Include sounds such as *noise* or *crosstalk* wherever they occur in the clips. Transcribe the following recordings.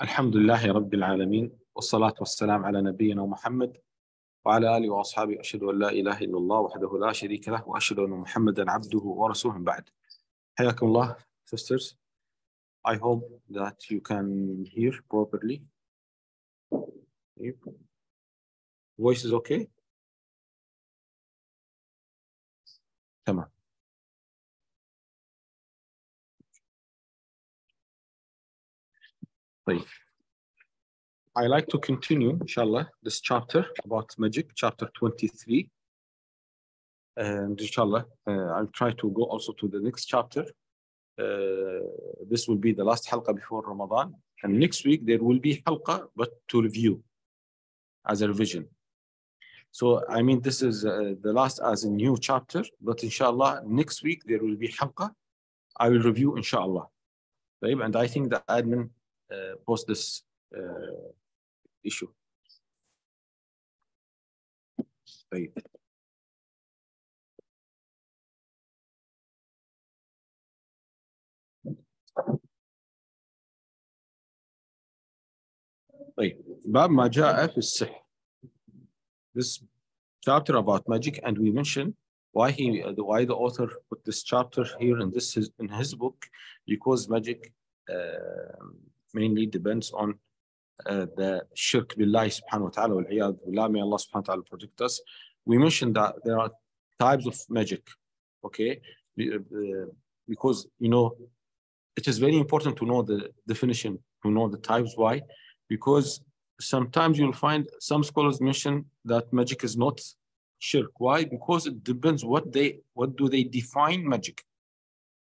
الحمد لله رب العالمين والصلاة والسلام على نبينا محمد وعلى آله وأصحابه أشهد أن لا إله إلا الله وحده لا شريك له وأشهد أن محمدا عبده ورسوله بعد. حياكم الله sisters. I hope that you can hear properly. Voice is okay? Come on. Please. I like to continue, inshallah, this chapter about magic, chapter 23. And inshallah, uh, I'll try to go also to the next chapter. Uh, this will be the last halqa before Ramadan. And next week there will be halqa, but to review as a revision. So, I mean, this is uh, the last as a new chapter, but inshallah, next week, there will be halqa. I will review, inshallah. Right? And I think the admin uh, post this uh, issue. طيب طيب باب ما جاء في السحر this chapter about magic and we mentioned why he why the author put this chapter here in this in his book because magic uh, mainly depends on uh, the shirk billahi subhanahu wa ta'ala wal billah. May Allah subhanahu wa ta'ala protect us. We mentioned that there are types of magic okay? Uh, because you know it is very important to know the definition to know the types. Why? Because sometimes you'll find some scholars mention that magic is not shirk. Why? Because it depends what they what do they define magic.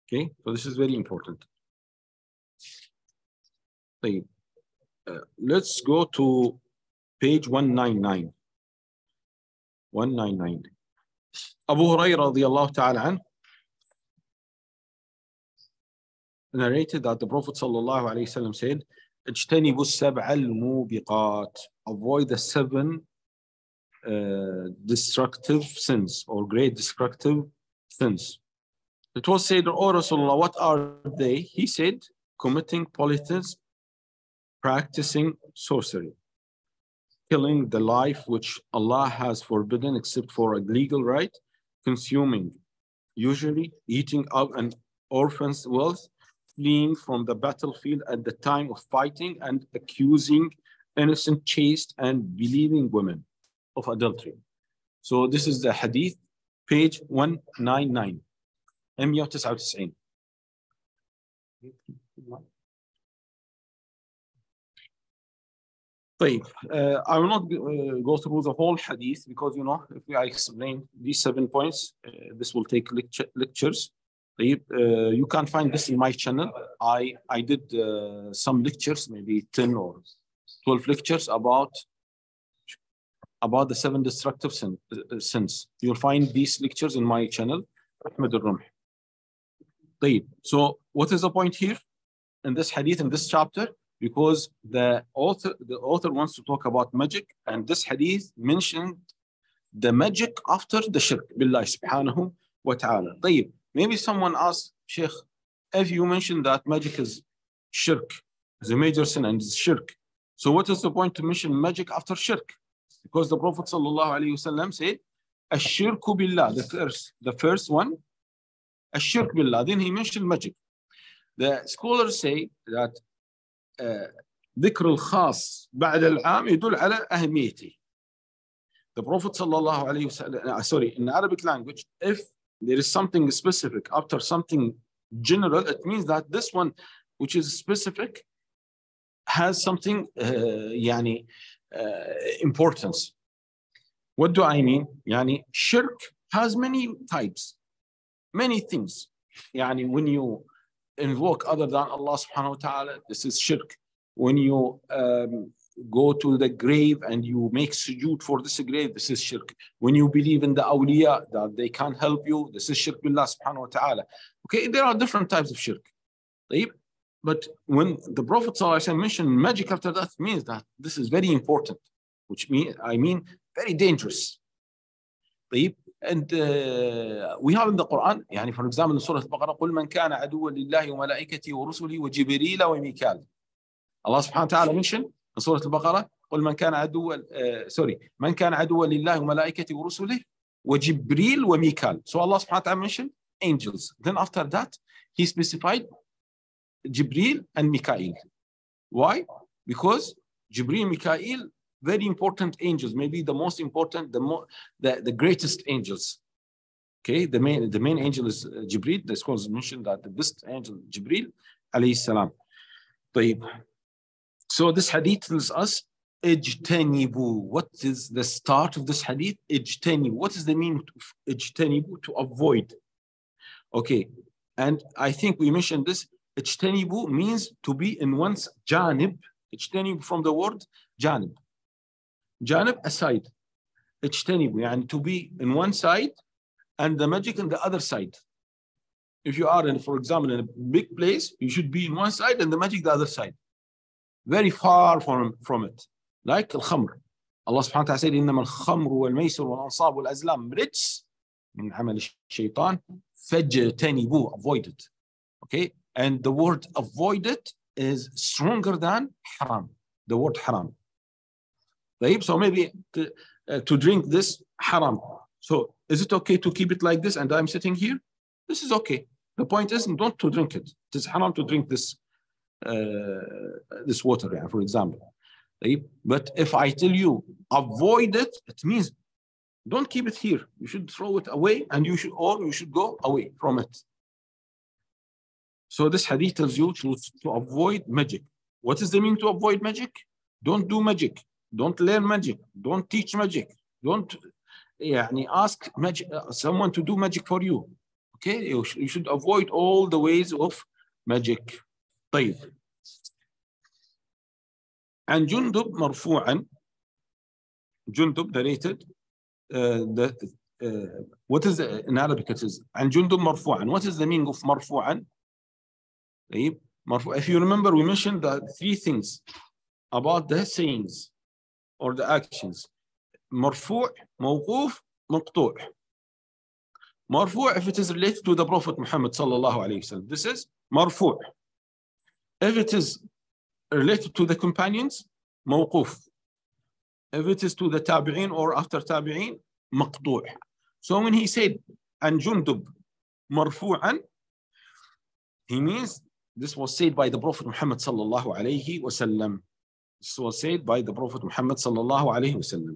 Okay, so this is very important. Okay. Uh, let's go to page 199. 199. Abu Hurairah radiallahu ta'ala narrated that the Prophet sallallahu wasallam said, اجتنبوا السبع الموبقات. Avoid the seven uh, destructive sins or great destructive sins. It was said oh Rasulullah what are they? He said committing polytheism practicing sorcery killing the life which Allah has forbidden except for a legal right consuming usury eating up an orphan's wealth fleeing from the battlefield at the time of fighting, and accusing innocent, chaste, and believing women of adultery. So this is the hadith, page 199. 199. طيب uh, I will not uh, go through the whole hadith because you know if I explain these seven points uh, this will take lecture, lectures طيب uh, you can find this in my channel I I did uh, some lectures maybe 10 or 12 lectures about about the seven destructive sin, uh, sins you'll find these lectures in my channel Ahmed al طيب so what is the point here in this hadith in this chapter because the author the author wants to talk about magic and this hadith mentioned the magic after the shirk billah subhanahu wa ta'ala طيب maybe someone asks sheikh if you mentioned that magic is shirk is a major sin and it's shirk so what is the point to mention magic after shirk because the prophet sallallahu alaihi wasallam said ashirku billah the first the first one ashirk billah then he mentioned magic the scholars say that ذكر الخاص بعد العام يدل على أهميته. The Prophet sallallahu alayhi wasallam, sorry, in Arabic language, if there is something specific after something general, it means that this one, which is specific, has something uh, يعني, uh, importance. What do I mean? يعني shirk has many types, many things. يعني when you invoke other than Allah subhanahu wa ta'ala, this is shirk. When you um, go to the grave and you make sujood for this grave, this is shirk. When you believe in the awliya that they can help you, this is shirk billah subhanahu wa ta'ala. Okay, there are different types of shirk. But when the Prophet mentioned magic after that means that this is very important, which means I mean very dangerous. and uh, we have in the Quran يعني for example in سورة البقرة قل من كان عدوا لله وملائكته ورسله وجبريل وميكال الله سبحانه وتعالى mention in سورة البقرة قل من كان عدوا uh, sorry من كان عدوا لله وملائكته ورسله وجبريل وميكال so Allah سبحانه وتعالى mentioned angels then after that he specified Jibril and Mikael why because and Mikael very important angels, maybe the most important, the more the, the greatest angels. Okay, the main the main angel is uh, Jibril. The scholars mentioned that the best angel Jibril alayhi salam. طيب. So this hadith tells us, Ijtanibu. What is the start of this hadith? Ijtanibu. What is the meaning of Ijtanibu? To avoid. Okay. And I think we mentioned this. Ijtanibu means to be in one's janib. Ijtanibu from the word janib. Janib aside. Ijtanibu. And to be in one side and the magic in the other side. If you are in, for example, in a big place, you should be in one side and the magic the other side very far from from it like الخمر الله سبحانه وتعالى said إنما الخمر والميسر والأنصاب والأزلام رجس من عمل الشيطان فاجتنبوه avoid it okay and the word avoid it is stronger than haram the word haram طيب so maybe to, uh, to drink this haram so is it okay to keep it like this and I'm sitting here this is okay the point is not to drink it it is haram to drink this uh, this water yeah, for example طيب but if I tell you avoid it it means don't keep it here you should throw it away and you should or you should go away from it so this hadith tells you to, to avoid magic what is the meaning to avoid magic don't do magic don't learn magic don't teach magic don't يعني ask magic, someone to do magic for you okay you, sh you should avoid all the ways of magic طيب عن جندب مرفوعا جندب narrated uh, the, uh, what is عن جندب مرفوعا what is the meaning of مرفوعا طيب مرفوع if you remember we mentioned the three things about the sayings or the actions مرفوع موقوف مقطوع مرفوع if it is related to the Prophet Muhammad sallallahu alayhi wasallam this is مرفوع if it is related to the companions موقوف if it is to the tabi'in or after tabi'in مقطوع so when he said عن جندب مرفوعا he means this was said by the Prophet Muhammad sallallahu alayhi wasallam this was said by the Prophet Muhammad sallallahu alayhi wasallam.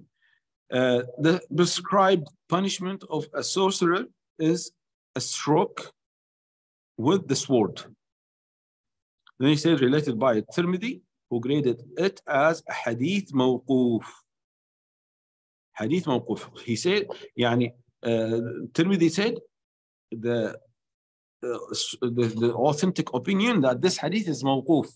Uh, the prescribed punishment of a sorcerer is a stroke with the sword. Then he said, related by Tirmidhi, who graded it as a hadith mawquf. Hadith mawquf. He said, يعني, uh, Tirmidhi said, the, uh, the, the authentic opinion that this hadith is mawquf.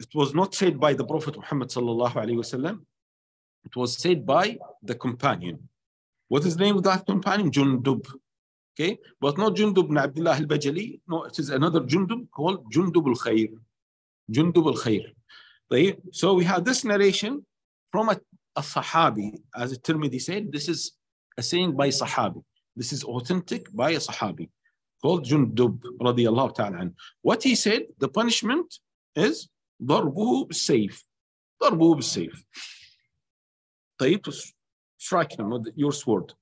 it was not said by the Prophet Muhammad sallallahu alaihi wasallam. It was said by the companion. What is the name of that companion? Jundub. Okay, but not Jundub ibn Abdullah al-Bajali. No, it is another Jundub called Jundub al-Khair. Jundub al-Khair. So we have this narration from a, a Sahabi, as Tirmidhi said. This is a saying by Sahabi. This is authentic by a Sahabi called Jundub radiallahu ta'ala. What he said, the punishment is ضربه بالسيف ضربه بالسيف طيب strike him with your sword uh,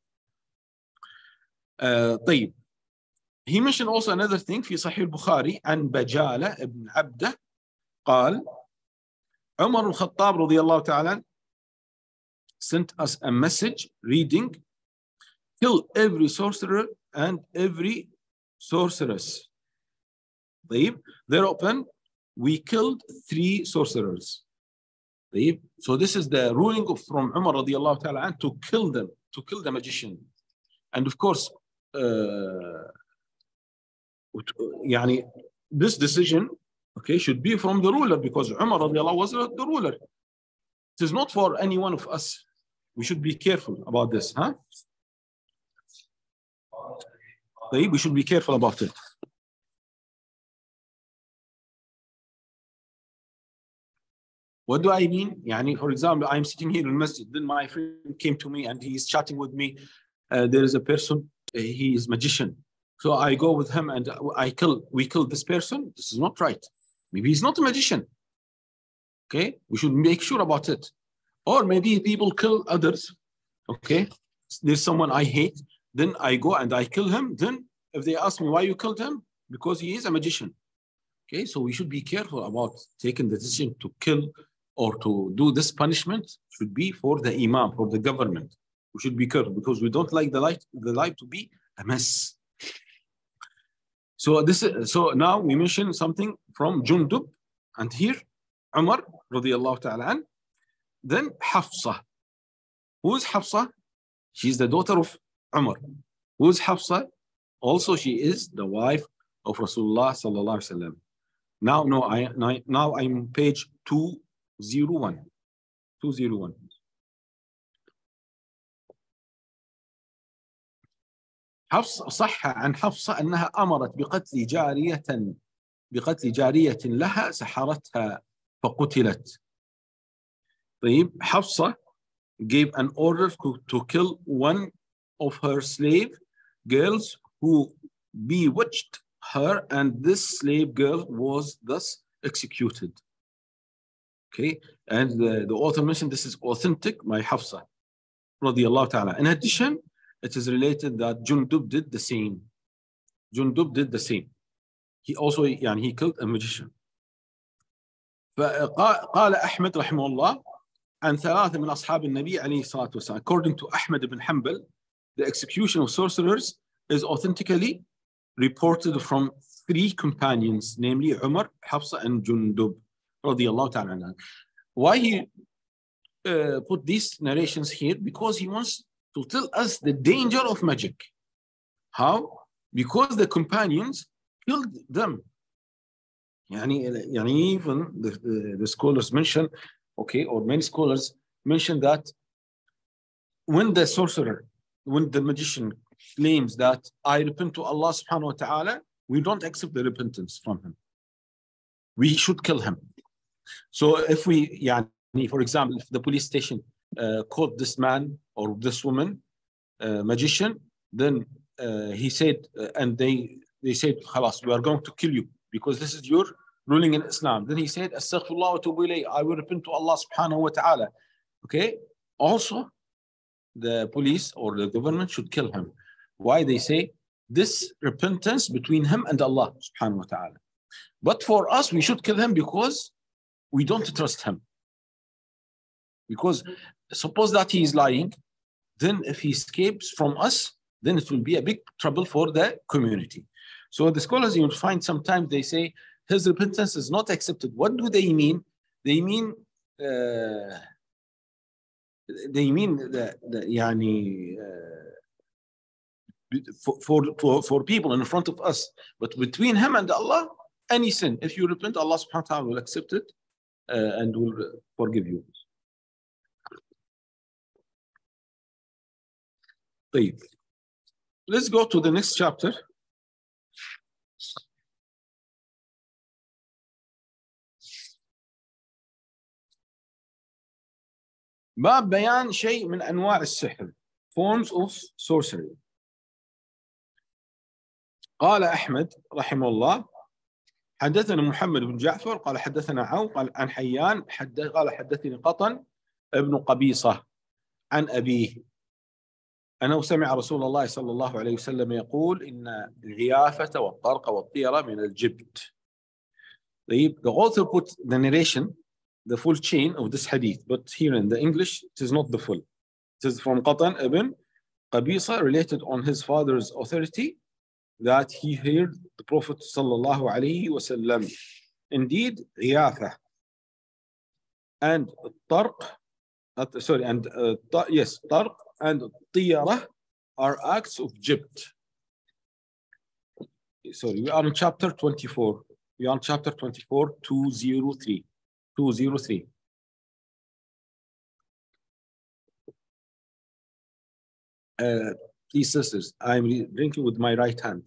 طيب he mentioned also another thing في صحيح البخاري عن بجالة ابن عبده قال عمر الخطاب رضي الله تعالى sent us a message reading kill every sorcerer and every sorceress طيب thereupon we killed three sorcerers. So this is the ruling of, from Umar radiallahu ta'ala to kill them, to kill the magician. And of course, uh, يعني this decision okay, should be from the ruler because Umar radiallahu was the ruler. It is not for any one of us. We should be careful about this. Huh? We should be careful about it. What do I mean? Yani, for example, I'm sitting here in masjid, then my friend came to me and he's chatting with me. Uh, there is a person, uh, uh, he is magician. So I go with him and I kill, we kill this person. This is not right. Maybe he's not a magician. Okay, we should make sure about it. Or maybe people kill others. Okay, there's someone I hate, then I go and I kill him. Then if they ask me why you killed him, because he is a magician. Okay, so we should be careful about taking the decision to kill or to do this punishment should be for the imam, for the government. We should be careful because we don't like the life, the life to be a mess. So this is, so now we mention something from Jundub, and here Umar radiallahu ta'ala an, then Hafsa. Who is Hafsa? She's the daughter of Umar. Who is Hafsa? Also, she is the wife of Rasulullah sallallahu alaihi wasallam. Now, no, I now I'm page 201. 201. حفص صح عن حفصة أنها أمرت بقتل جارية بقتل جارية لها سحرتها فقتلت طيب حفصة gave an order to, kill one of her slave girls who bewitched her and this slave girl was thus executed okay and the, the author mentioned this is authentic by Hafsa in addition it is related that Jundub did the same. Jundub did the same. He also yeah, he killed a magician. فقال أحمد رحمه الله عن ثلاثة من أصحاب النبي عليه الصلاة والسلام. According to Ahmad ibn Hanbal, the execution of sorcerers is authentically reported from three companions, namely Umar, Hafsa, and Jundub. Why he uh, put these narrations here? Because he wants to tell us the danger of magic. How? Because the companions killed them. يعني, يعني even the, the, the scholars mention, okay, or many scholars mention that when the sorcerer, when the magician claims that I repent to Allah subhanahu wa ta'ala, we don't accept the repentance from him. We should kill him. So if we, يعني, for example, if the police station uh, caught this man or this woman, uh, magician, then uh, he said, uh, and they they said, "Khalas, we are going to kill you because this is your ruling in Islam." Then he said, "Astaghfirullah wa I will repent to Allah subhanahu wa ta'ala." Okay. Also, the police or the government should kill him. Why they say this repentance between him and Allah subhanahu wa ta'ala. But for us, we should kill him because we don't trust him. Because suppose that he is lying, then if he escapes from us, then it will be a big trouble for the community. So the scholars, you will find sometimes they say his repentance is not accepted. What do they mean? They mean uh, they mean that, that yani, uh, for, for, for, for people in front of us, but between him and Allah, any sin, if you repent, Allah subhanahu wa ta'ala will accept it uh, and will forgive you. طيب. Let's go to the next chapter. باب بيان شيء من أنواع السحر. Forms of sorcery. قال أحمد رحمه الله حدثنا محمد بن جعفر قال حدثنا عون قال عن حيان حدث قال حدثني قطن ابن قبيصة عن أبيه. أنه سمع رسول الله صلى الله عليه وسلم يقول إن العيافة والطرق والطيرة من الجبت. The, the author put the narration, the full chain of this hadith, but here in the English, it is not the full. It is from Qatan ibn Qabisa related on his father's authority that he heard the Prophet sallallahu alaihi wasallam. Indeed, عيافة and طرق, uh, sorry, and uh, yes, طرق and Tiyarah are acts of jibt. Sorry, we are in chapter 24. We are in chapter 24, 203. 203. Uh, please, sisters, I'm drinking with my right hand.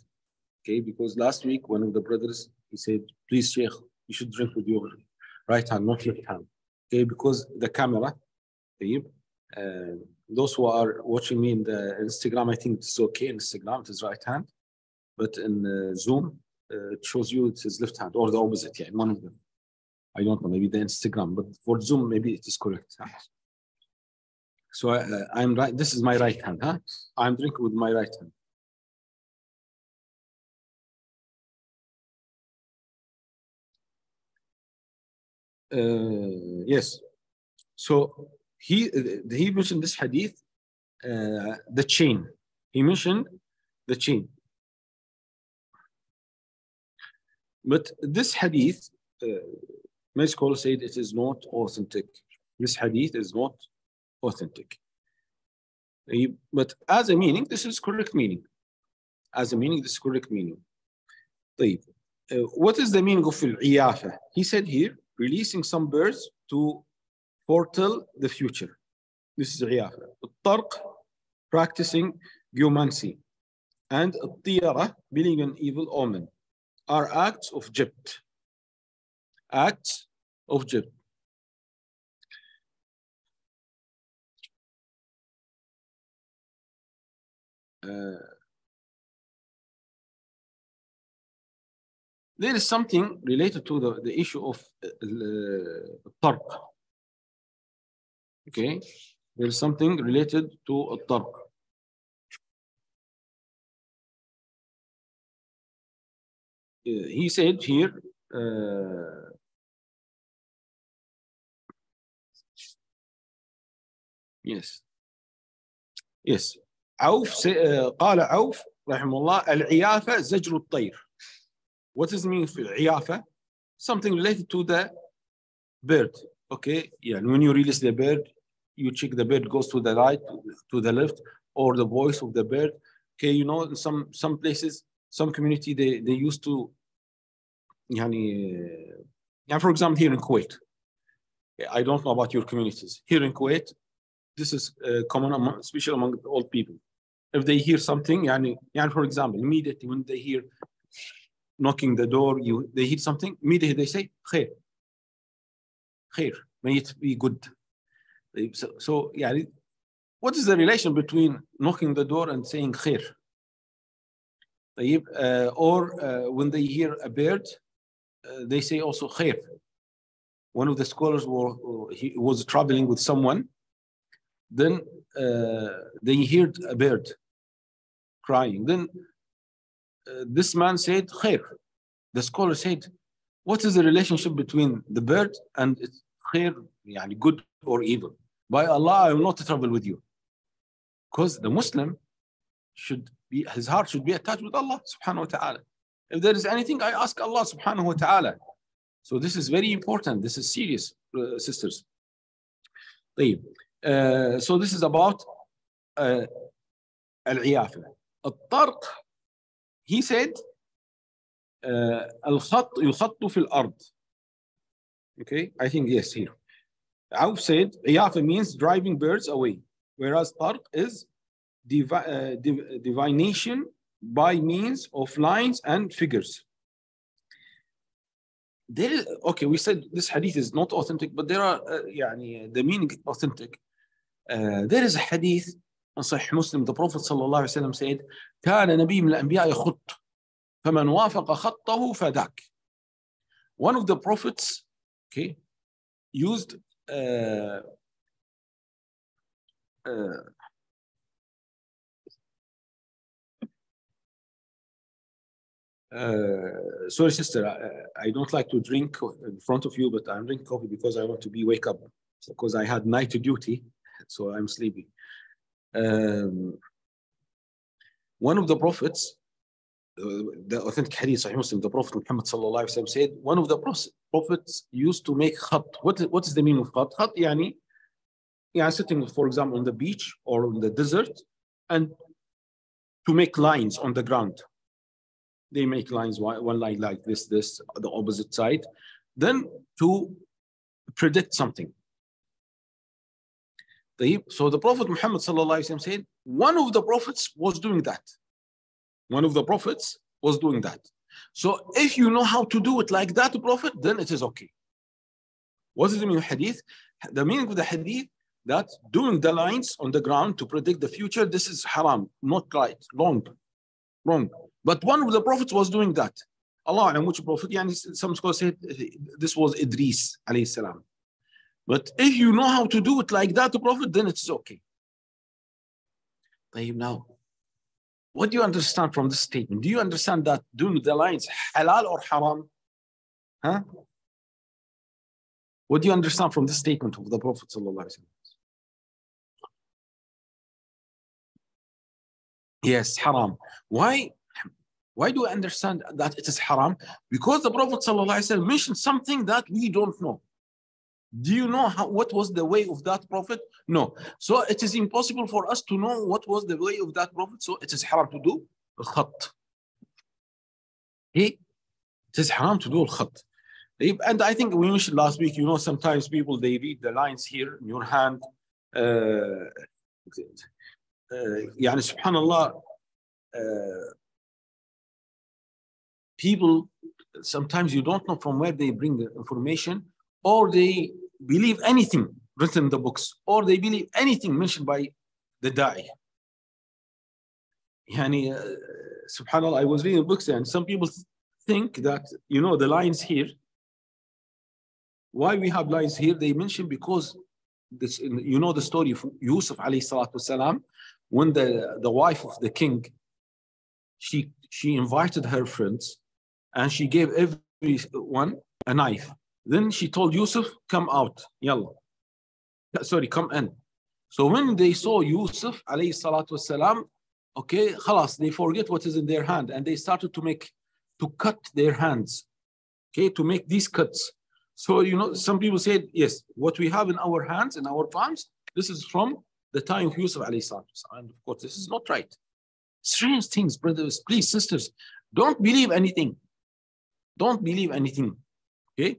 Okay, because last week one of the brothers he said, please, Sheikh, you should drink with your right hand, not left hand. Okay, because the camera, okay, uh, those who are watching me in the Instagram, I think it's okay in Instagram, it is right hand, but in uh, Zoom, uh, it shows you it is left hand or the opposite, yeah, one of them. I don't know, maybe the Instagram, but for Zoom, maybe it is correct. So uh, I'm right, this is my right hand, huh? I'm drinking with my right hand. Uh, yes. So he he mentioned this hadith, uh, the chain. He mentioned the chain. But this hadith, uh, many scholars said it is not authentic. This hadith is not authentic. But as a meaning, this is correct meaning. As a meaning, this is correct meaning. طيب. Uh, what is the meaning of al He said here, releasing some birds to foretell the future. This is عيافة. الطرق, practicing geomancy. And الطيرة, believing in evil omen, are acts of Egypt. Acts of Egypt. Uh, there is something related to the, the issue of uh, tarq. Okay, there is something related to. Uh, he said here, uh, yes, yes. عوف قال عوف رحمه الله العيافة زجر الطير what does it mean في العيافة something related to the bird okay yeah when you release the bird you check the bird goes to the right, to the left, or the voice of the bird. Okay, you know, some some places, some community, they, they used to, yani, uh, yeah, for example, here in Kuwait, I don't know about your communities. Here in Kuwait, this is uh, common, among, especially among old people. If they hear something, yani, yani for example, immediately when they hear knocking the door, you they hear something, immediately they say, khair, khair, may it be good. So, so yeah, what is the relation between knocking the door and saying khair? Uh, or uh, when they hear a bird, uh, they say also khair. One of the scholars were, he was traveling with someone. Then uh, they heard a bird crying. Then uh, this man said khair. The scholar said, what is the relationship between the bird and khair, yani good or evil? By Allah, I will not travel with you. Because the Muslim should be, his heart should be attached with Allah subhanahu wa ta'ala. If there is anything, I ask Allah subhanahu wa ta'ala. So this is very important. This is serious, uh, sisters. طيب. Uh, so this is about uh, العيافة الطرق he said uh, الخط يخط في الأرض okay I think yes here Auf said عيافة means driving birds away whereas طرق is divi uh, div divination by means of lines and figures there is okay we said this hadith is not authentic but there are uh, يعني the meaning authentic uh, there is a hadith in Sahih Muslim, the Prophet sallallahu alaihi wasallam said, كان نبي من الأنبياء يخط فمن وافق خطه فذاك. One of the prophets, okay, used uh, uh, uh, sorry, sister, I, I, don't like to drink in front of you, but I'm drinking coffee because I want to be wake up because I had night duty, so I'm sleepy. Um, one of the prophets, the authentic hadith, Sahih Muslim, the Prophet Muhammad sallallahu alaihi wasallam said, one of the prophets used to make khat. What, what is the meaning of khat? Khat, yani, yeah, sitting, for example, on the beach or on the desert, and to make lines on the ground. They make lines, one line like this, this, the opposite side. Then to predict something. So the Prophet Muhammad said, one of the prophets was doing that. One of the prophets was doing that. So if you know how to do it like that, Prophet, then it is okay. What is the meaning of hadith? The meaning of the hadith that doing the lines on the ground to predict the future, this is haram, not right, wrong, wrong. But one of the prophets was doing that. Allah and which prophet, some scholars said this was Idris alayhi salam. But if you know how to do it like that, prophet, then it's okay. Now, what do you understand from this statement? Do you understand that doing the lines halal or haram? Huh? What do you understand from this statement of the Prophet? Yes, haram. Why? Why do I understand that it is haram? Because the Prophet mentioned something that we don't know. Do you know how, what was the way of that Prophet? No. So it is impossible for us to know what was the way of that Prophet. So it is haram to do al-khat. It is haram to do al-khat. And I think we mentioned last week, you know, sometimes people, they read the lines here in your hand. Uh, uh, يعني سبحان الله uh, people sometimes you don't know from where they bring the information or they believe anything written in the books, or they believe anything mentioned by the da'i. Yani, uh, subhanallah, I was reading books and some people think that, you know, the lines here, why we have lines here, they mention because this, you know the story of Yusuf alayhi salatu salam, when the, the wife of the king, she, she invited her friends and she gave everyone a knife then she told Yusuf come out. Yalla. Sorry come in. So when they saw Yusuf alayhi salatu salam okay khalas they forget what is in their hand and they started to make to cut their hands okay to make these cuts. So you know some people said yes what we have in our hands in our palms this is from the time of Yusuf alayhi salatu and of course this is not right. Strange things brothers please sisters don't believe anything. Don't believe anything okay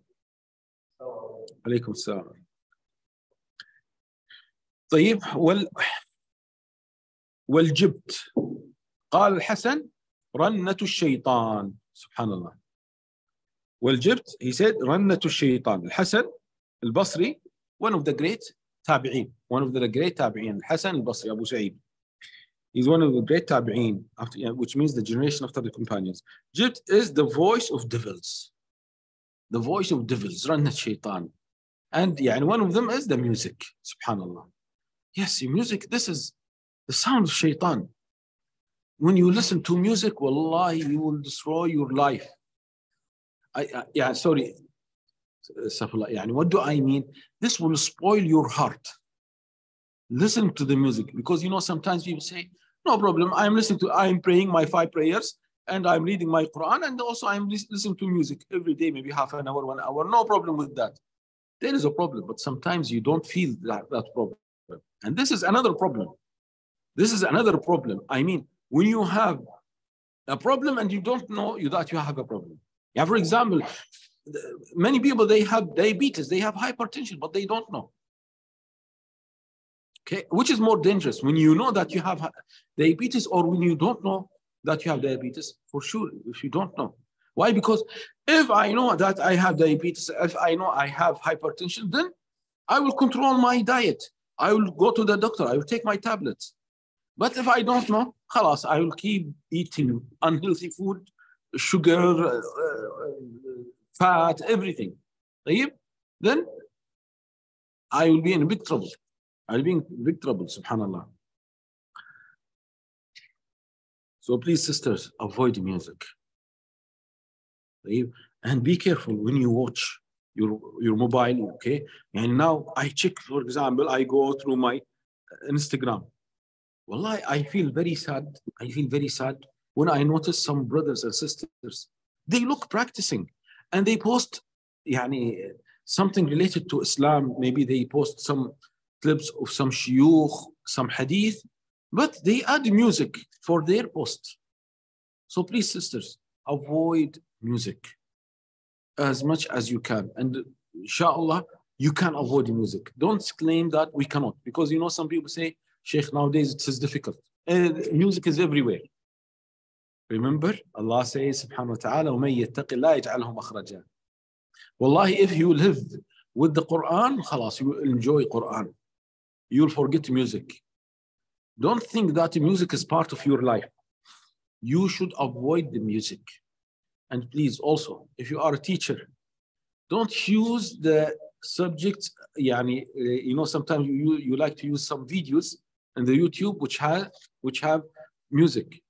عليكم السلام طيب وال والجبت قال الحسن رنة الشيطان سبحان الله والجبت he said رنة الشيطان الحسن البصري one of the great تابعين one of the great تابعين الحسن البصري أبو سعيد He's one of the great tabi'een, which means the generation after the companions. Jibt is the voice of devils. The voice of devils, رنة الشيطان. And yeah, and one of them is the music, subhanAllah. Yes, music, this is the sound of shaitan. When you listen to music, wallahi, you will destroy your life. I, yeah, sorry, Yeah, what do I mean? This will spoil your heart. Listen to the music because you know sometimes people say, no problem, I'm listening to, I'm praying my five prayers and I'm reading my Quran and also I'm listening to music every day, maybe half an hour, one hour. No problem with that. There is a problem, but sometimes you don't feel that, that problem. And this is another problem. This is another problem. I mean, when you have a problem and you don't know you, that you have a problem. Yeah, for example, many people they have diabetes, they have hypertension, but they don't know. Okay, which is more dangerous when you know that you have diabetes or when you don't know that you have diabetes? For sure, if you don't know. Why? Because if I know that I have diabetes, if I know I have hypertension, then I will control my diet. I will go to the doctor. I will take my tablets. But if I don't know, خلاص, I will keep eating unhealthy food, sugar, uh, uh, fat, everything. Then I will be in big trouble. I'll be in big trouble, subhanAllah. So please, sisters, avoid music. And be careful when you watch your, your mobile, okay? And now I check, for example, I go through my uh, Instagram. Well, I, I feel very sad. I feel very sad when I notice some brothers and sisters, they look practicing and they post yani, something related to Islam. Maybe they post some clips of some shuyukh, some hadith, but they add music for their post. So please, sisters, avoid music as much as you can. And inshallah, you can avoid music. Don't claim that we cannot, because you know some people say, Sheikh, nowadays it is difficult. And music is everywhere. Remember, Allah says, subhanahu wa ta'ala, وَمَن يَتَّقِ اللَّهِ يَجْعَلْهُ مَخْرَجًا Wallahi, if you live with the Quran, خلاص, you will enjoy Quran. You'll forget music. Don't think that music is part of your life. You should avoid the music. And please also, if you are a teacher, don't use the subject, yani, uh, you know, sometimes you, you like to use some videos in the YouTube which have, which have music.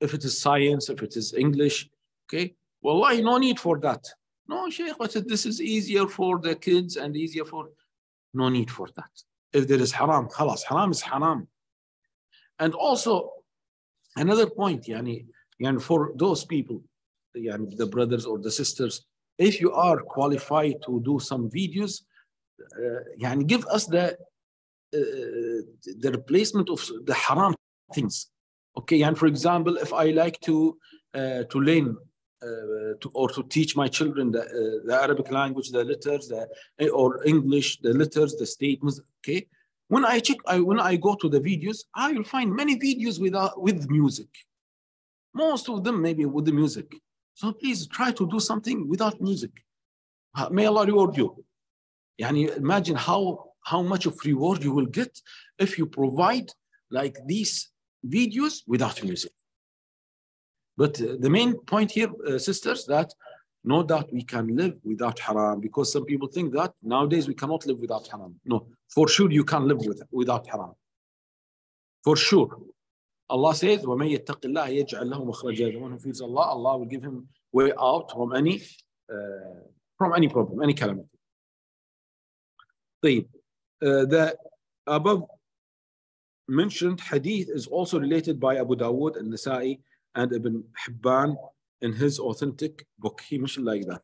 If it is science, if it is English, okay? Well, Wallahi, no need for that. No, Sheikh, but this is easier for the kids and easier for, no need for that. If there is haram, khalas, haram is haram. And also, another point, yani, yani for those people, yani the brothers or the sisters, if you are qualified to do some videos, uh, give us the uh, the replacement of the haram things. Okay, and for example, if I like to uh, to learn uh, to, or to teach my children the, uh, the Arabic language, the letters, the, or English, the letters, the statements. Okay, when I check, I, when I go to the videos, I will find many videos without with music. Most of them maybe with the music. So please try to do something without music. May Allah reward you. Yani imagine how how much of reward you will get if you provide like these videos without music. But uh, the main point here, uh, sisters, that no doubt we can live without haram because some people think that nowadays we cannot live without haram. No, for sure you can live with, without haram. For sure. Allah says, وَمَن يَتَّقِ اللَّهَ يَجْعَلْ لَهُ مَخْرَجًا The one who fears Allah, Allah will give him way out from any uh, from any problem, any calamity. طيب. Uh, the above mentioned hadith is also related by Abu Dawud and Nasa'i and Ibn Hibban in his authentic book. He mentioned like that.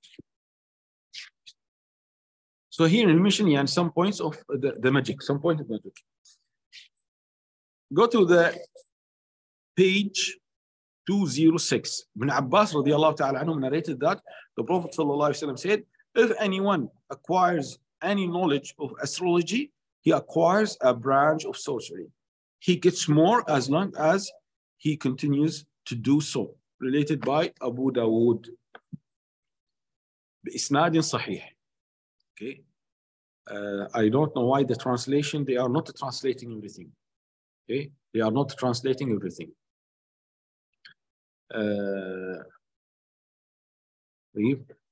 So here he mentioned yeah, some points of the, the magic, some point of magic. Go to the page 206. Ibn Abbas radiallahu ta'ala anhu narrated that the Prophet sallallahu said, if anyone acquires any knowledge of astrology, he acquires a branch of sorcery. He gets more as long as he continues to do so. Related by Abu Dawood. بإسناد صحيح. Okay. Uh, I don't know why the translation, they are not translating everything. Okay. They are not translating everything. Uh,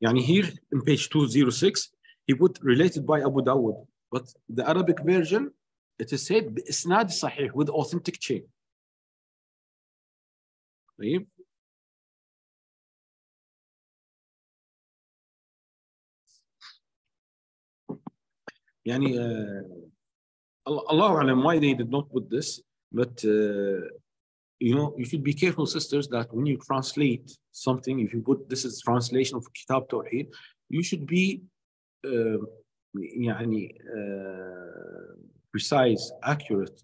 يعني here in page 206 he put related by Abu Dawud but the Arabic version it is said بإسناد صحيح with authentic chain طيب يعني uh, Allah أعلم why they did not put this but uh, you know you should be careful sisters that when you translate something if you put this is translation of Kitab Tawheed you should be uh, يعني uh, precise accurate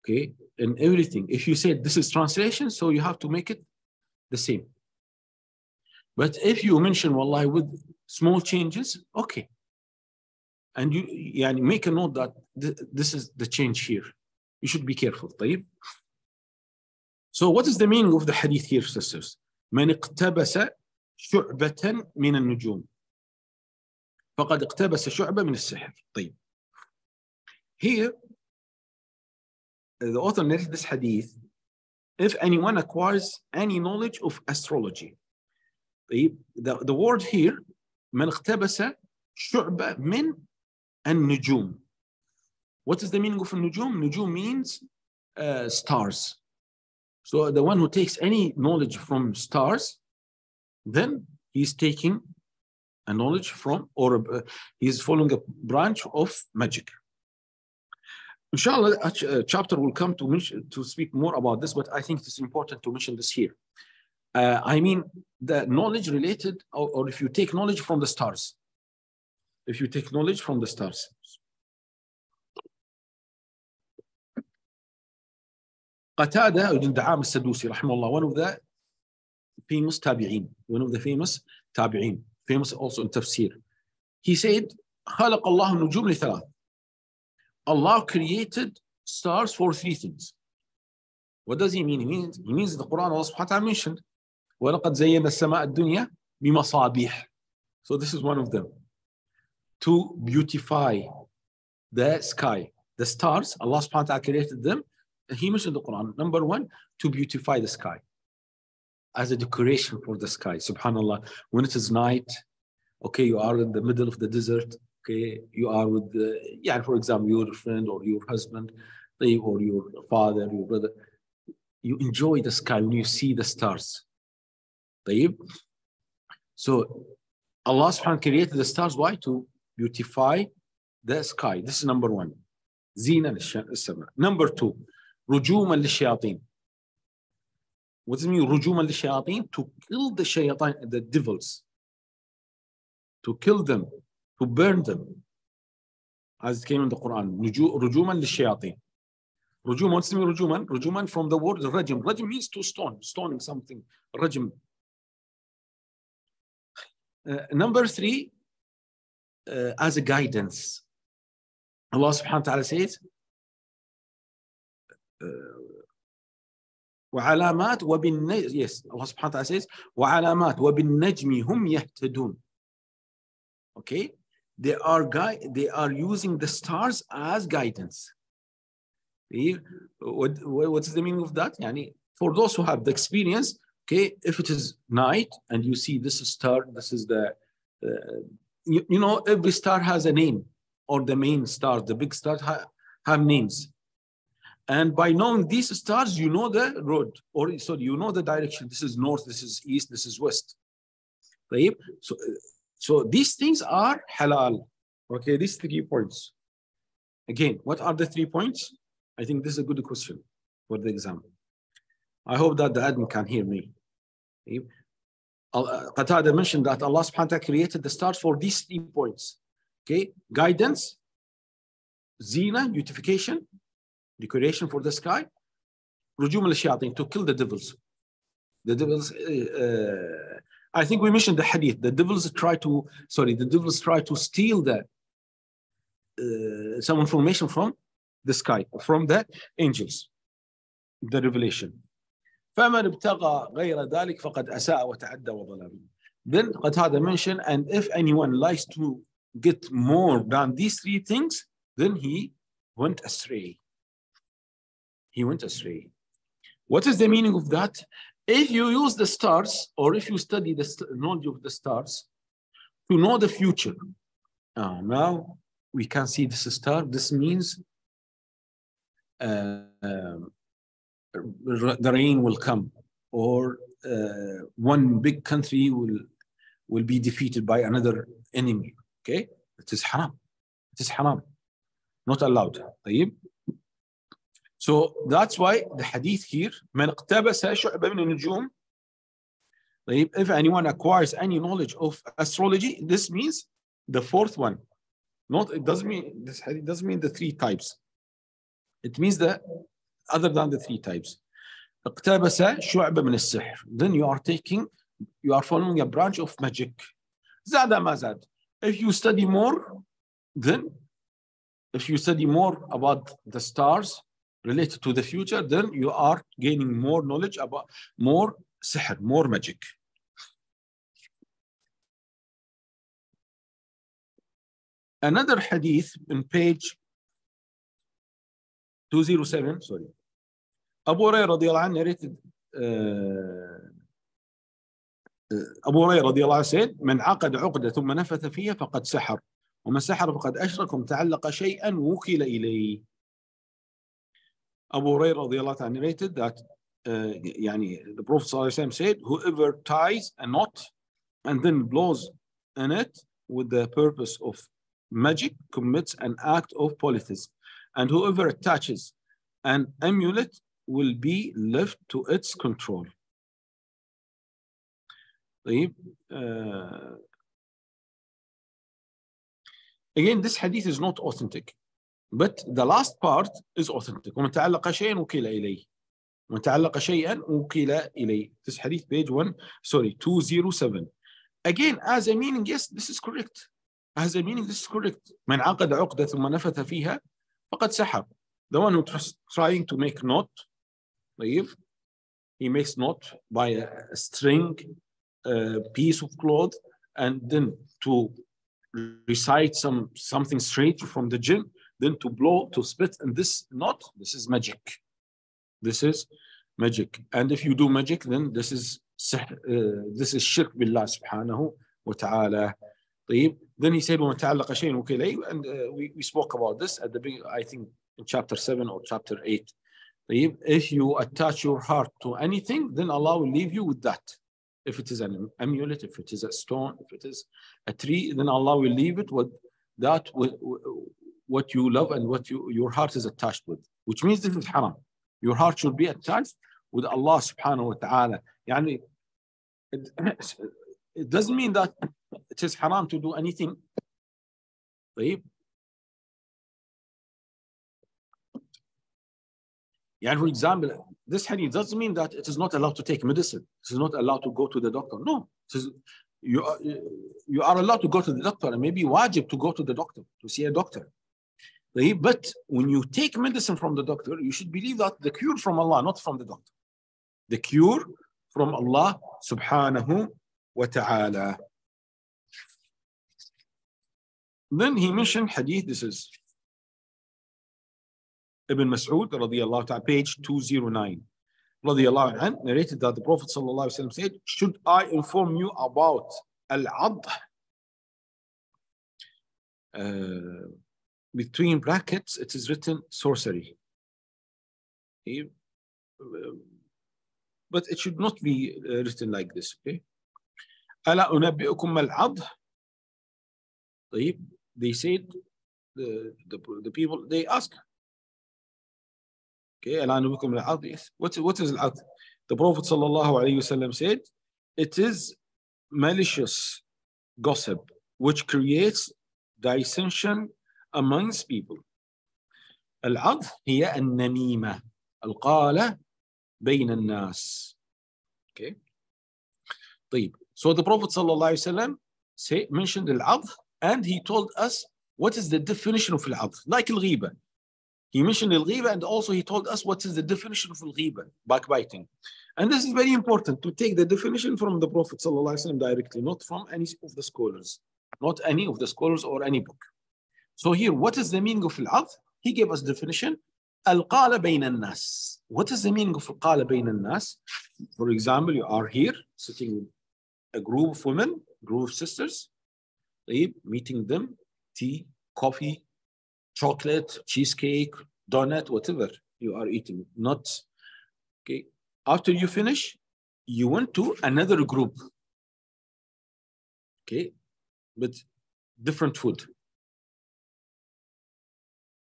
okay in everything if you say this is translation so you have to make it the same but if you mention wallahi with small changes okay and you يعني make a note that th this is the change here you should be careful طيب so what is the meaning of the hadith here sisters من اقتبس شعبة من النجوم فقد اقتبس شعبة من السحر طيب here the author narrates this hadith if anyone acquires any knowledge of astrology طيب the, the word here من اقتبس شعبة من النجوم what is the meaning of النجوم نجوم means uh, stars so the one who takes any knowledge from stars then he's taking a knowledge from or uh, he's following a branch of magic Inshallah, a chapter will come to mention, to speak more about this, but I think it's important to mention this here. Uh, I mean, the knowledge related, or, or, if you take knowledge from the stars, if you take knowledge from the stars. Qatada ibn Da'am al-Sadusi, rahimahullah, one of the famous tabi'in, one of the famous tabi'in, famous also in tafsir. He said, خلق الله النجوم لثلاث. Allah created stars for three things. What does he mean? He means, he means the Quran Allah subhanahu wa ta'ala mentioned, وَلَقَدْ زَيَّنَا السَّمَاءَ الدُّنْيا بِمَصَابِيحِ So this is one of them. to beautify the sky. The stars, Allah subhanahu wa ta'ala created them. he mentioned the Quran. Number one, to beautify the sky as a decoration for the sky. Subhanallah. When it is night, okay, you are in the middle of the desert. Okay, you are with, the, yeah, for example, your friend or your husband, or your father, your brother. You enjoy the sky when you see the stars. So Allah subhanahu created the stars. Why? To beautify the sky. This is number one. Zina Number two, رجوما للشياطين. What does it mean رجوما للشياطين? To kill the shayateen, the devils. To kill them, to burn them. As it came in the Quran. رجوما للشياطين. رجوما, what's the mean رجوما? رجوما from the word rajim. Rajim means to stone, stoning something. Rajim. Uh, number three, uh, as a guidance. Allah subhanahu wa ta'ala says, uh, وعلامات وبالنجم yes Allah subhanahu wa ta'ala says وعلامات وبالنجم هم يهتدون okay they are guide they are using the stars as guidance what, what is the meaning of that يعني for those who have the experience okay if it is night and you see this star this is the uh, you, you know every star has a name or the main stars the big stars ha have names and by knowing these stars, you know the road, or sorry, you know the direction. This is north, this is east, this is west. So, so these things are halal. Okay, these three points. Again, what are the three points? I think this is a good question for the exam. I hope that the admin can hear me. Uh, Qatada mentioned that Allah subhanahu wa ta'ala created the stars for these three points. Okay, guidance, zina, beautification, decoration for the sky. Rujum al to kill the devils. The devils, uh, uh, I think we mentioned the hadith. The devils try to, sorry, the devils try to steal the uh, some information from the sky, from the angels, the revelation. فمن ابتغى غير ذلك فقد أساء وتعدى وظلم. Then Qatada mentioned, and if anyone likes to get more than these three things, then he went astray he went astray. What is the meaning of that? If you use the stars, or if you study the knowledge of the stars to know the future, uh, now we can see this star. This means uh, uh, the rain will come, or uh, one big country will will be defeated by another enemy. Okay, it is haram. It is haram. Not allowed. طيب so that's why the hadith here, من اقتبس شعبة من النجوم if anyone acquires any knowledge of astrology, this means the fourth one. Not it doesn't mean this hadith doesn't mean the three types. It means the other than the three types. اقتبس شعبة من السحر. Then you are taking, you are following a branch of magic. زاد ما زاد. If you study more, then if you study more about the stars, related to the future, then you are gaining more knowledge about more sihr, more magic. Another hadith in page 207, sorry. Abu Hurairah radiallahu anhu narrated uh, أبو هريرة عنه said من عقد عقدة ثم نفث فيها فقد سحر ومن سحر فقد أشرك شيئا وكل إليه Abu Hurairah radiallahu narrated that uh, يعني, the Prophet ﷺ said, whoever ties a knot and then blows in it with the purpose of magic commits an act of polytheism. And whoever attaches an amulet will be left to its control. Uh, again, this hadith is not authentic. But the last part is authentic. ومن تعلق شيئا وكل إليه. ومن تعلق شيئا وكل إليه. This hadith page 1, sorry, 207. Again, as a meaning, yes, this is correct. As a meaning, this is correct. من عقد عقدة ثم نفث فيها فقد سحر. The one who trying to make knot, طيب, he makes knot by a string, a piece of cloth, and then to recite some something straight from the jinn, then to blow, to spit, and this not, this is magic. This is magic. And if you do magic, then this is uh, this is shirk billah subhanahu wa ta'ala. طيب. Then he said, وَمَتَعَلَّقَ شَيْءٍ وكيلي And uh, we, we spoke about this at the beginning, I think in chapter 7 or chapter 8. طيب. If you attach your heart to anything, then Allah will leave you with that. If it is an amulet, if it is a stone, if it is a tree, then Allah will leave it with that, with, what you love and what you, your heart is attached with, which means this is haram. Your heart should be attached with Allah subhanahu wa ta'ala. Yani, it, *clears throat* it doesn't mean that it is haram to do anything. طيب. يعني for example, this hadith doesn't mean that it is not allowed to take medicine. It is not allowed to go to the doctor. No, it is, you, are, you are allowed to go to the doctor and maybe wajib to go to the doctor, to see a doctor. But when you take medicine from the doctor, you should believe that the cure from Allah, not from the doctor. The cure from Allah subhanahu wa ta'ala. Then he mentioned hadith, this is Ibn Mas'ud radiallahu ta'ala, page 209. Radiallahu anh, narrated that the Prophet sallallahu alaihi wasallam said, should I inform you about al-adh? Uh, between brackets, it is written sorcery. But it should not be uh, written like this, okay? ألا أنبئكم ما العض؟ طيب they said the, the, the people they ask okay ألا أنبئكم العض yes what, what is العض the Prophet صلى الله عليه وسلم said it is malicious gossip which creates dissension amongst people العض هي النميمة القالة بين الناس okay طيب so the Prophet صلى الله عليه وسلم say, mentioned العض and he told us what is the definition of العض like الغيبة he mentioned الغيبة and also he told us what is the definition of الغيبة backbiting and this is very important to take the definition from the Prophet صلى الله عليه وسلم directly not from any of the scholars not any of the scholars or any book so here, what is the meaning of al He gave us definition. Al-qala nas. What is the meaning of al-qala nas? For example, you are here sitting with a group of women, group of sisters, meeting them, tea, coffee, chocolate, cheesecake, donut, whatever you are eating, nuts. Okay. After you finish, you went to another group. Okay. But different food.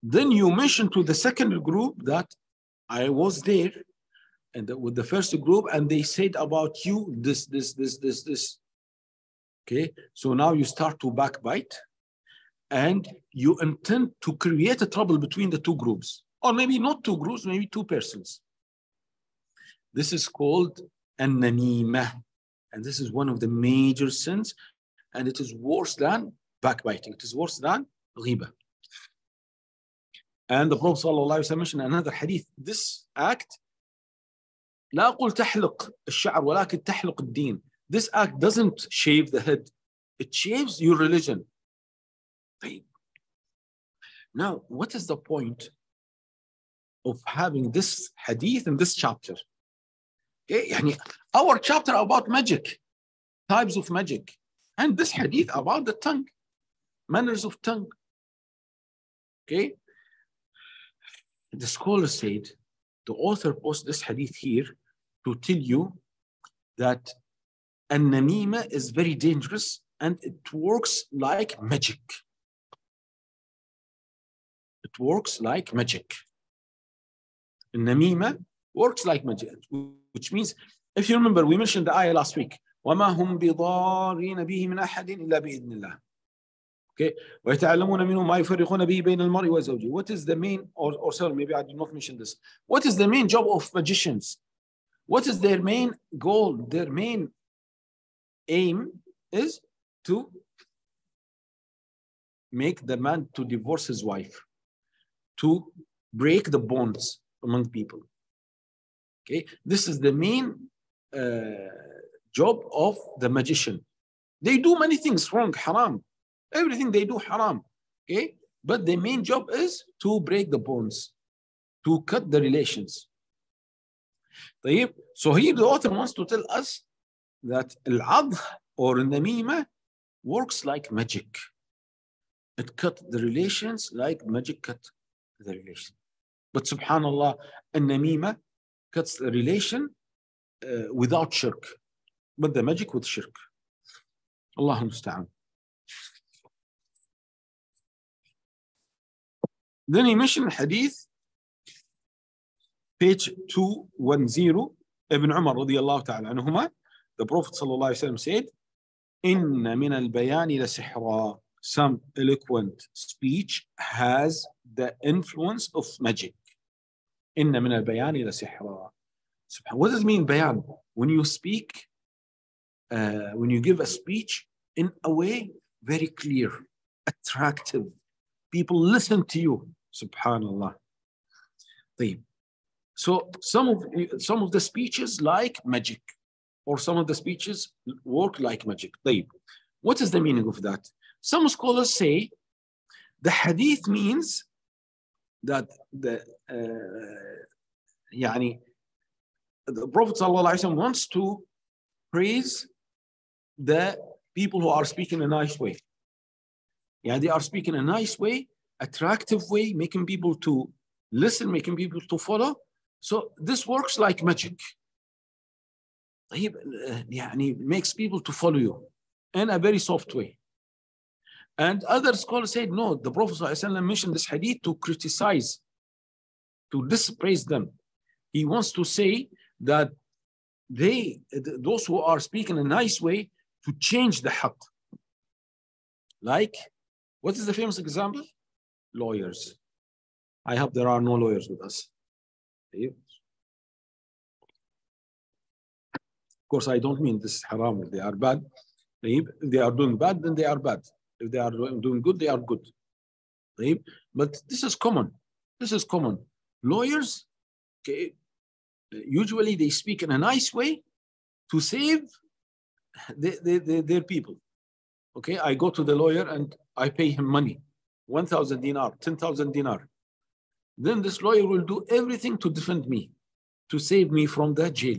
Then you mentioned to the second group that I was there and with the first group and they said about you this, this, this, this, this. Okay, so now you start to backbite and you intend to create a trouble between the two groups or maybe not two groups, maybe two persons. This is called an and this is one of the major sins and it is worse than backbiting. It is worse than ghiba. And the Prophet ﷺ mentioned another hadith, this act, لا أقول تحلق الشعر ولكن تحلق الدين. This act doesn't shave the head. It shaves your religion. Now, what is the point of having this hadith in this chapter? Okay, يعني our chapter about magic, types of magic, and this hadith about the tongue, manners of tongue. Okay, the scholar said, the author posts this hadith here to tell you that an-namima is very dangerous and it works like magic. It works like magic. An-namima works like magic, which means, if you remember, we mentioned the ayah last week. وَمَا هُمْ بِضَارِينَ بِهِ مِنْ أَحَدٍ إِلَّا بِإِذْنِ اللَّهِ Okay. ويتعلمون منه ما يفرقون به بين المرء وزوجه. What is the main, or, or sorry, maybe I did not mention this. What is the main job of magicians? What is their main goal? Their main aim is to make the man to divorce his wife, to break the bonds among people. Okay, this is the main uh, job of the magician. They do many things wrong, haram, everything they do haram okay but the main job is to break the bonds to cut the relations طيب so here the author wants to tell us that العض or النميمة works like magic it cut the relations like magic cut the relation but subhanallah النميمة cuts the relation uh, without shirk but the magic with shirk الله المستعان Then he mentioned hadith, page 210, Ibn Umar radiallahu ta'ala anhuma, the Prophet sallallahu alayhi wa sallam said, إن من البيان لسحرا Some eloquent speech has the influence of magic. إن من البيان لسحرا What does it mean bayan? When you speak, uh, when you give a speech in a way very clear, attractive, people listen to you. Subhanallah. So some of some of the speeches like magic, or some of the speeches work like magic. What is the meaning of that? Some scholars say the hadith means that the uh, yani, the Prophet ﷺ wants to praise the people who are speaking a nice way. Yeah, they are speaking a nice way attractive way, making people to listen, making people to follow. So this works like magic. طيب يعني makes people to follow you in a very soft way. And other scholars said, no, the Prophet ﷺ mentioned this hadith to criticize, to dispraise them. He wants to say that they, those who are speaking a nice way, to change the haqq. Like, what is the famous example? Lawyers. I hope there are no lawyers with us. Of course, I don't mean this is haram if they are bad. If they are doing bad, then they are bad. If they are doing good, they are good. But this is common. This is common. Lawyers, okay, usually they speak in a nice way to save the, the, the, their people. Okay, I go to the lawyer and I pay him money, 1,000 dinar, 10,000 dinar. Then this lawyer will do everything to defend me, to save me from the jail.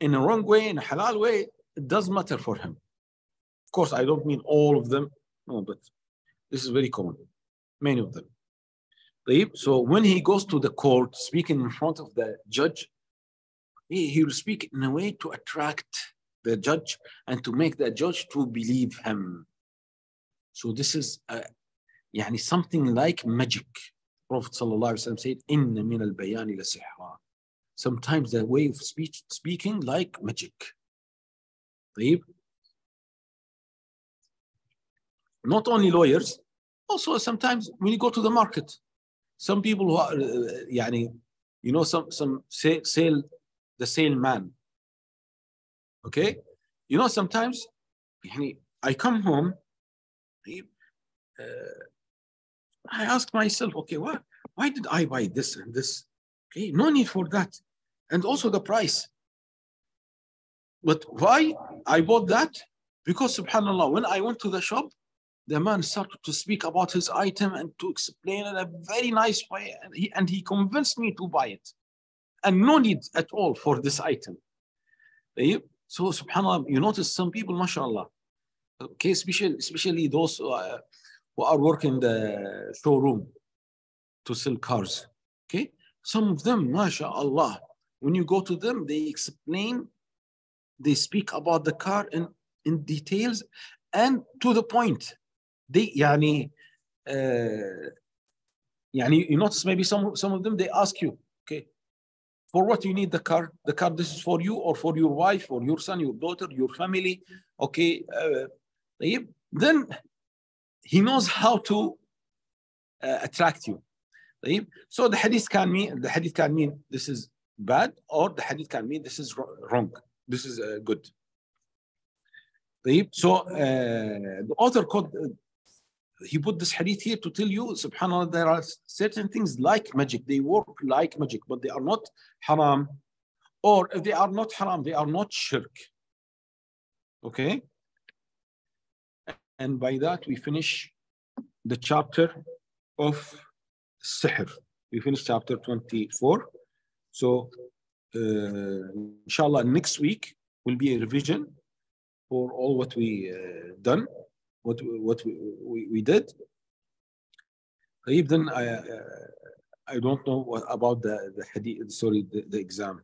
In a wrong way, in a halal way, it does matter for him. Of course, I don't mean all of them, no, but this is very common, many of them. So when he goes to the court, speaking in front of the judge, he, he will speak in a way to attract the judge and to make the judge to believe him. So this is a, يعني something like magic. Prophet ﷺ said, إِنَّ مِنَ الْبَيَانِ لَسِحْرًا Sometimes the way of speech, speaking like magic. طيب. Not only lawyers, also sometimes when you go to the market, some people who are, uh, يعني, you know, some, some say, sale, the salesman. Okay? You know, sometimes يعني, I come home, uh, I ask myself, okay, why, why did I buy this and this? Okay, no need for that. And also the price. But why I bought that? Because subhanAllah, when I went to the shop, the man started to speak about his item and to explain in a very nice way. And he, and he convinced me to buy it. And no need at all for this item. Eh? So subhanAllah, you notice some people, mashallah, okay, especially, especially those are, who are working the showroom to sell cars. Okay, some of them, mashallah, when you go to them, they explain, they speak about the car in, in details and to the point. They, yani, uh, yani, you notice maybe some, some of them, they ask you, okay, for what you need the car? The car, this is for you or for your wife or your son, your daughter, your family. Okay, uh, then he knows how to uh, attract you. So the hadith can mean the hadith can mean this is bad, or the hadith can mean this is wrong. This is uh, good. So uh, the author called, uh, he put this hadith here to tell you, subhanAllah, there are certain things like magic. They work like magic, but they are not haram. Or if they are not haram, they are not shirk. Okay? And by that, we finish the chapter of Sihr. We finish chapter 24. So, uh, inshallah, next week will be a revision for all what we uh, done, what, what we, we, we did. then I, uh, I don't know what, about the, the hadith, sorry, the, the exam.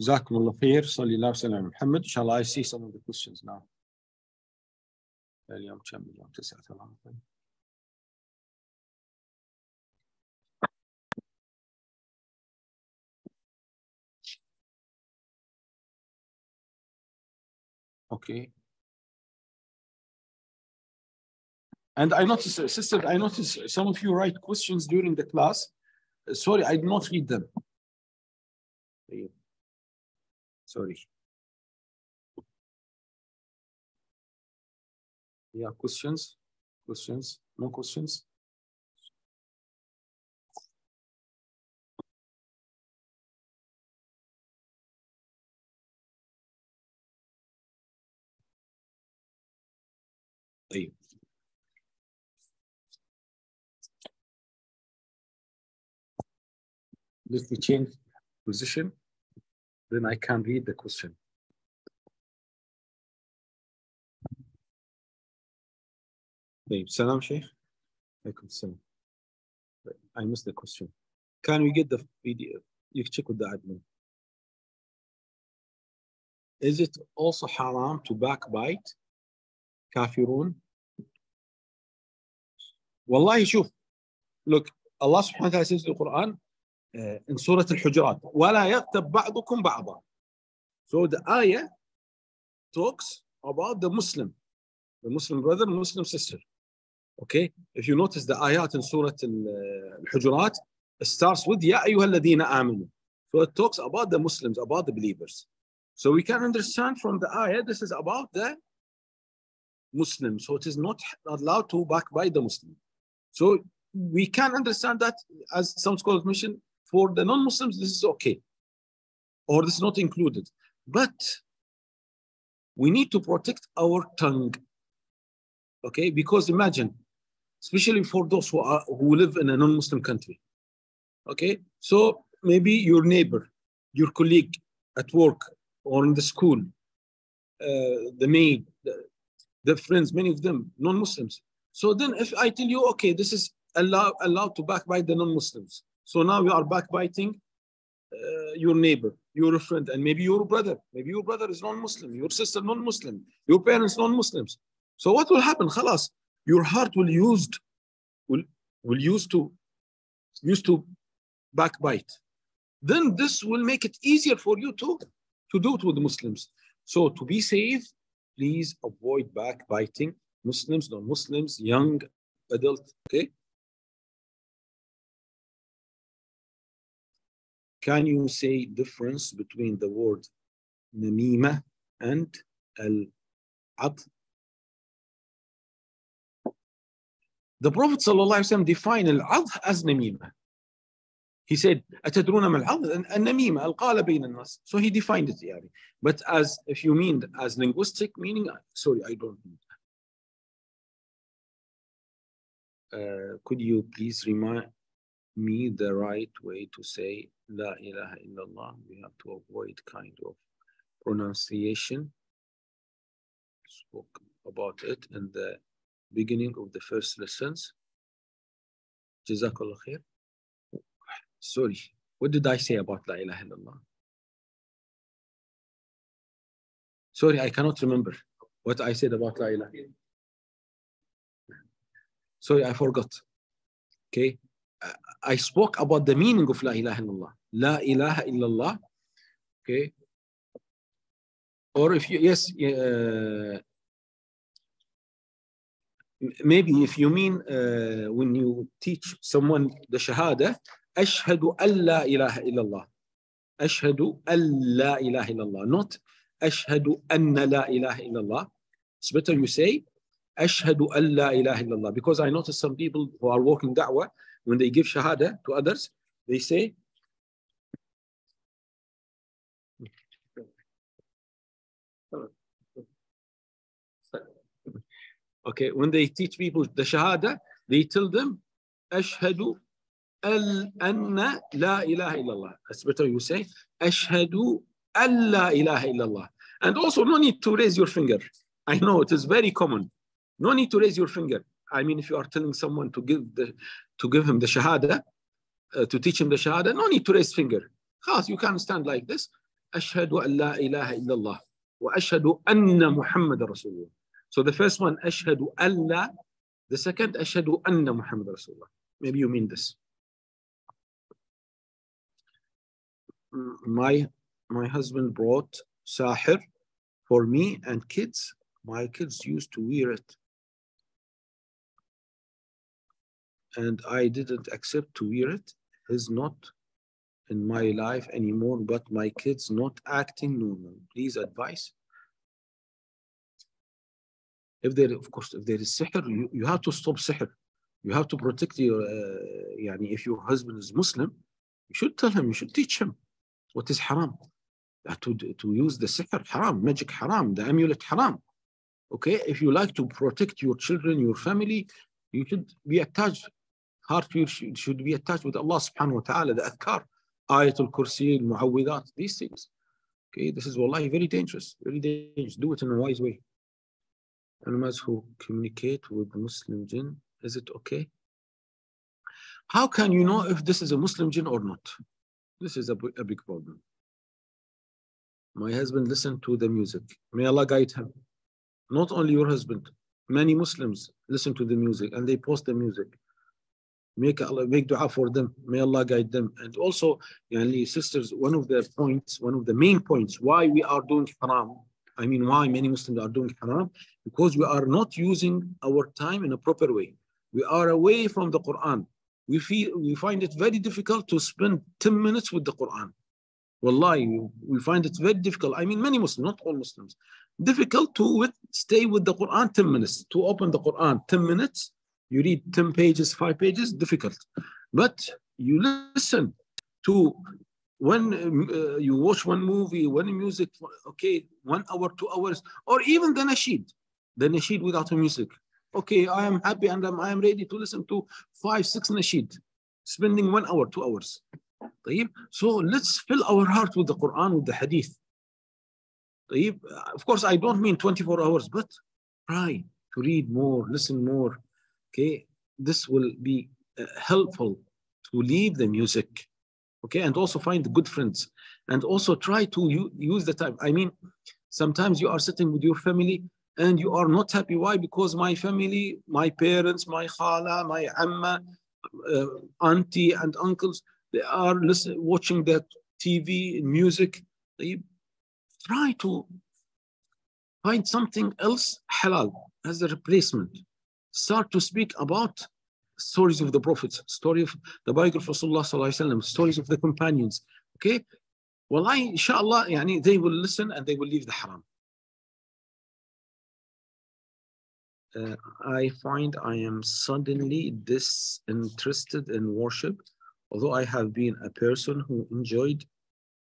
Jazakumullah khair, sallallahu alayhi wa sallam. Muhammad, shall I see some of the questions now? اليوم كم اليوم 9 3 Okay. And I noticed, sister, I noticed some of you write questions during the class. Sorry, I did not read them. Sorry. Yeah, questions? Questions? No questions? طيب Let me change position, then I can read the question. طيب سلام شيخ عليكم السلام I missed the question. Can we get the PDF? You check with the admin. Is it also haram to backbite? كافرون والله شوف look subhanahu wa ta'ala says in the Quran uh, in Surah Al-Hujurat ولا يغتب بعضكم بعضا so the ayah talks about the Muslim the Muslim brother Muslim sister Okay, if you notice the ayat in Surah uh, Al-Hujurat, it starts with Ya ayyuhalladina amanu. So it talks about the Muslims, about the believers. So we can understand from the ayah, this is about the Muslims. So it is not allowed to backbite the Muslim. So we can understand that as some scholars mention, for the non-Muslims, this is okay. Or this is not included. But we need to protect our tongue. Okay, because imagine especially for those who are who live in a non-Muslim country. Okay, so maybe your neighbor, your colleague at work or in the school, uh, the maid, the, the friends, many of them non-Muslims. So then if I tell you, okay, this is allowed, allowed to backbite the non-Muslims. So now you are backbiting uh, your neighbor, your friend, and maybe your brother. Maybe your brother is non-Muslim, your sister non-Muslim, your parents non-Muslims. So what will happen? Khalas, your heart will used will will use to used to backbite. Then this will make it easier for you to to do it with Muslims. So to be safe, please avoid backbiting Muslims, non-Muslims, young, adult, okay? Can you say difference between the word namima and al-ad? The Prophet ﷺ defined al-ad as namima. He said, أتدرون ما العض? النميمة القال بين الناس. So he defined it يعني. But as if you mean as linguistic meaning, sorry, I don't mean uh, could you please remind me the right way to say La ilaha illallah? We have to avoid kind of pronunciation. Spoke about it in the beginning of the first lessons. Jazakallah khair. Sorry, what did I say about La ilaha illallah? Sorry, I cannot remember what I said about La ilaha Sorry, I forgot. Okay. I spoke about the meaning of La ilaha illallah. La ilaha illallah. Okay. Or if you, yes, uh, maybe if you mean uh, when you teach someone the Shahada, أشهد أن لا إله إلا الله أشهد أن لا إله إلا الله not أشهد أن لا إله إلا الله it's better you say أشهد أن لا إله إلا الله because I notice some people who are working da'wah when they give shahada to others they say Okay, when they teach people the Shahada, they tell them, Ashhadu al anna la ilaha illallah. That's better you say, Ashhadu an la ilaha illallah. And also, no need to raise your finger. I know it is very common. No need to raise your finger. I mean, if you are telling someone to give the to give him the shahada, uh, to teach him the shahada, no need to raise finger. خلاص, you can stand like this. أشهد أن لا إله إلا الله وأشهد أن محمد رسول الله. so the first one, Ashhadu Allah. The second, Ashhadu Anna Muhammad Rasulullah. Maybe you mean this. My, my husband brought sahir for me and kids. My kids used to wear it. And I didn't accept to wear it. It's not in my life anymore, but my kids not acting normal. Please advise. If there, of course, if there is sihr, you, you have to stop sihr. You have to protect your, uh, yani if your husband is Muslim, you should tell him, you should teach him what is haram. To, to use the sihr, haram, magic haram, the amulet haram. Okay, if you like to protect your children, your family, you should be attached, heart you should, should be attached with Allah subhanahu wa ta'ala, the adhkar, ayatul kursi, muawwidat, these things. Okay, this is wallahi very dangerous, very dangerous. Do it in a wise way. Animals who communicate with Muslim jinn, is it okay? How can you know if this is a Muslim jinn or not? This is a, a big problem. My husband listened to the music. May Allah guide him. Not only your husband, many Muslims listen to the music and they post the music. Make Allah make dua for them. May Allah guide them. And also, yani, sisters, one of the points, one of the main points why we are doing haram, I mean why many Muslims are doing haram, because we are not using our time in a proper way. We are away from the Quran. We feel we find it very difficult to spend 10 minutes with the Quran. Wallahi, we find it very difficult. I mean, many Muslims, not all Muslims, difficult to with, stay with the Quran 10 minutes, to open the Quran 10 minutes. You read 10 pages, five pages, difficult. But you listen to when uh, you watch one movie, one music, okay, one hour, two hours, or even the nasheed, the nasheed without a music. Okay, I am happy and I'm, I am ready to listen to five, six nasheed, spending one hour, two hours. طيب so let's fill our heart with the Quran with the Hadith طيب of course I don't mean 24 hours but try to read more listen more okay this will be uh, helpful to leave the music okay and also find good friends and also try to use the time I mean sometimes you are sitting with your family and you are not happy why because my family my parents my khala my amma uh, auntie and uncles they are listening, watching that TV, music. They try to find something else halal as a replacement. Start to speak about stories of the prophets, story of the biography of Rasulullah stories of the companions. Okay? Well, I, inshallah, yani, they will listen and they will leave the haram. Uh, I find I am suddenly disinterested in worship Although I have been a person who enjoyed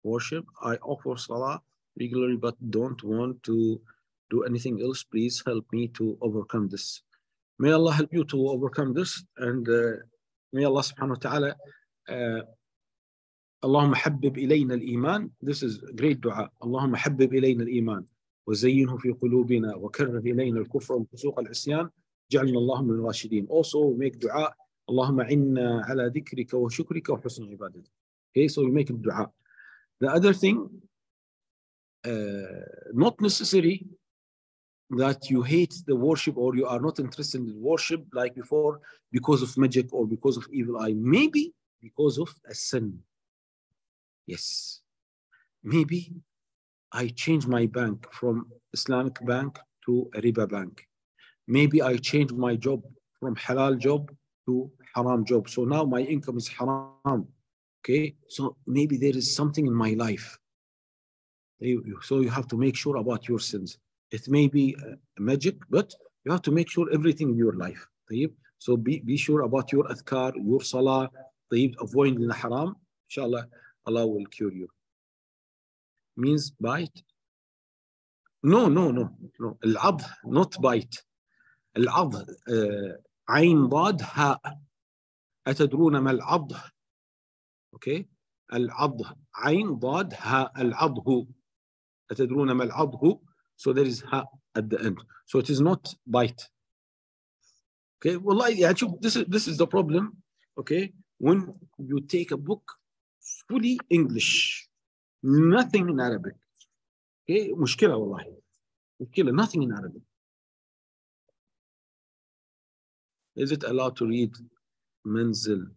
worship, I offer salah regularly but don't want to do anything else. Please help me to overcome this. May Allah help you to overcome this and uh, may Allah subhanahu wa ta'ala uh, اللهم حبب إلينا الإيمان This is great dua اللهم حبب إلينا الإيمان وزينه في قلوبنا وكره إلينا الكفر والفسوق العصيان جعلنا الله من الراشدين Also make dua اللهم عنا على ذكرك وشكرك وحسن عبادتك. Okay, so you make a dua. The other thing, uh, not necessary that you hate the worship or you are not interested in worship like before because of magic or because of evil eye. Maybe because of a sin. Yes. Maybe I change my bank from Islamic bank to a riba bank. Maybe I change my job from halal job to haram job. So now my income is haram. Okay, so maybe there is something in my life. So you have to make sure about your sins. It may be magic, but you have to make sure everything in your life. So be, be sure about your adhkar, your salah, avoiding the haram. Inshallah, Allah will cure you. Means bite? No, no, no, no. Al-abd, not bite. العض آه، عين ضاد هاء أتدرون ما العض أوكي العض عين ضاد هاء العضه أتدرون ما العضه so there is ha at the end so it is not bite okay والله يعني شوف this is, this is the problem okay when you take a book fully English nothing in Arabic okay مشكلة والله مشكلة nothing in Arabic is it allowed to read منزل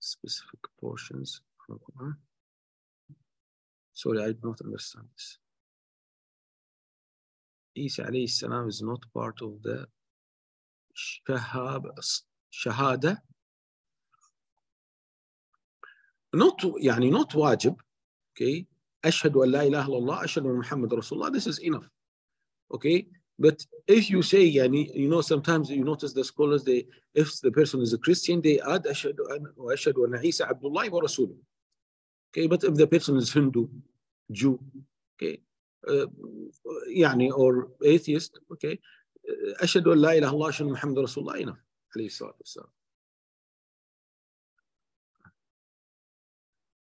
specific portions from Quran sorry I do not understand this Isa alayhi salam is not part of the shahab, shahada. Not يعني not wajib. Okay. أشهد أن لا إله إلا الله أشهد أن محمد رسول الله. This is enough. Okay. But if you say يعني you know sometimes you notice the scholars they if the person is a Christian they add أشهد أن وأشهد أن عيسى عبد الله ورسوله. Okay. But if the person is Hindu, Jew, okay. Uh, يعني or atheist okay أشهد أن لا إله إلا الله أشهد أن محمد رسول الله enough عليه الصلاة والسلام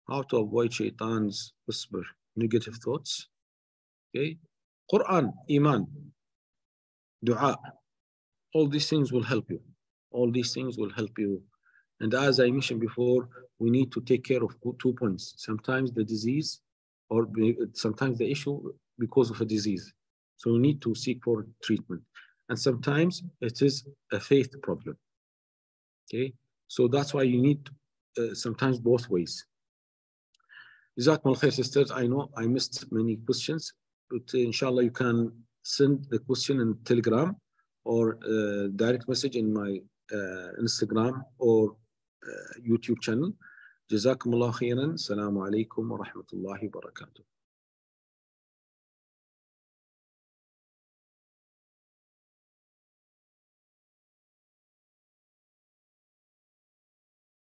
how to avoid shaitan's whisper negative thoughts okay Quran Iman dua all these things will help you all these things will help you and as I mentioned before we need to take care of two points sometimes the disease or sometimes the issue because of a disease. So we need to seek for treatment. And sometimes it is a faith problem. Okay, so that's why you need uh, sometimes both ways. Jazakum khair, sisters. I know I missed many questions, but uh, inshallah you can send the question in Telegram or uh, direct message in my uh, Instagram or uh, YouTube channel. جزاكم الله خيرا السلام عليكم ورحمة الله وبركاته